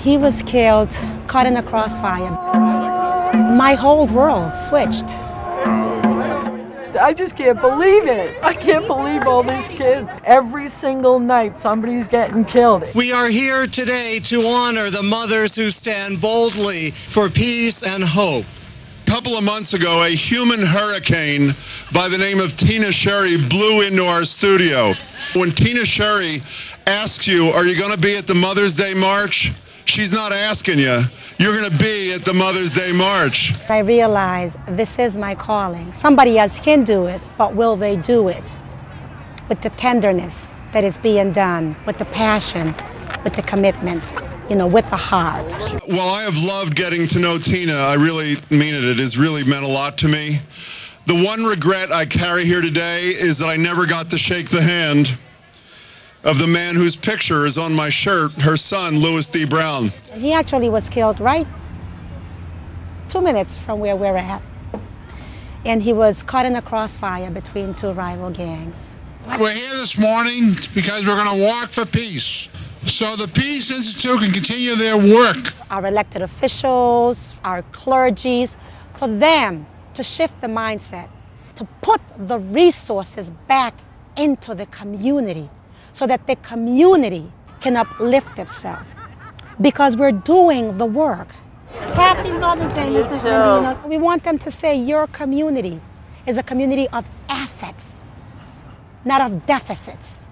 He was killed, caught in a crossfire. My whole world switched. I just can't believe it. I can't believe all these kids. Every single night, somebody's getting killed. We are here today to honor the mothers who stand boldly for peace and hope. A couple of months ago, a human hurricane by the name of Tina Chéry blew into our studio. When Tina Chéry asks you, Are you going to be at the Mother's Day March? She's not asking you. You're going to be at the Mother's Day March. I realize this is my calling. Somebody else can do it, but will they do it with the tenderness that is being done, with the passion, with the commitment, you know, with the heart? Well, I have loved getting to know Tina. I really mean it. It has really meant a lot to me. The one regret I carry here today is that I never got to shake the hand of the man whose picture is on my shirt, her son, Louis D. Brown. He actually was killed right two minutes from where we're at. And he was caught in a crossfire between two rival gangs. We're here this morning because we're going to walk for peace. So the Peace Institute can continue their work. Our elected officials, our clergies, for them to shift the mindset, to put the resources back into the community so that the community can uplift itself because we're doing the work. Happy Mother's Day, Mrs. Menino. We want them to say your community is a community of assets, not of deficits.